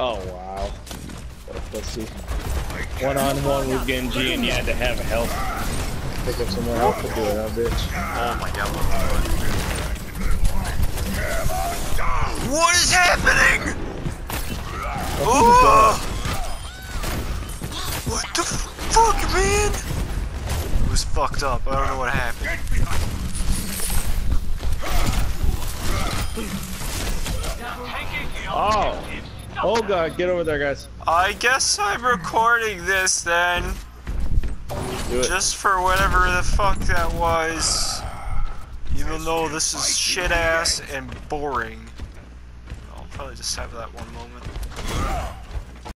Oh wow. What a pussy. One on one with Genji and you had to have health. Pick up some more health to do it, huh, bitch? Oh my god, what What is happening? Oh! What the fuck, man? It was fucked up. I don't know what happened. Oh! Oh god, get over there, guys. I guess I'm recording this then. Do it. Just for whatever the fuck that was. Even though this is shit ass and boring. I'll probably just have that one moment.